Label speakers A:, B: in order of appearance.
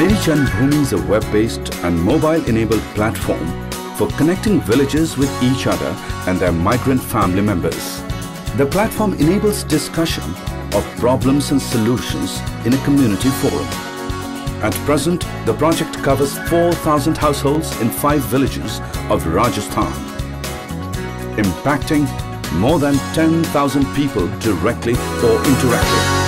A: Jan Bhumi is a web-based and mobile-enabled platform for connecting villages with each other and their migrant family members. The platform enables discussion of problems and solutions in a community forum. At present, the project covers 4,000 households in five villages of Rajasthan, impacting more than 10,000 people directly or indirectly.